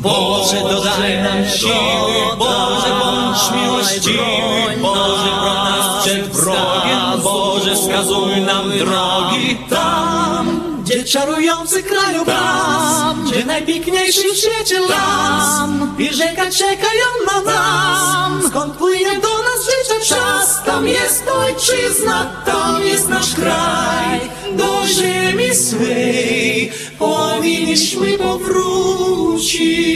Boże, dodaj nam siły, Boże, bądź miłościwy, Boże, broń nas przed wrogiem, Boże, wskazuj nam drogi tam, gdzie czarujący krajobraz, gdzie najpiękniejszy w świecie las i rzeka czekają na nas, skąd płynie do nas życia czas, tam jest ojczyzna, tam jest nasz kraj, do ziemi swej powinniśmy powrócić.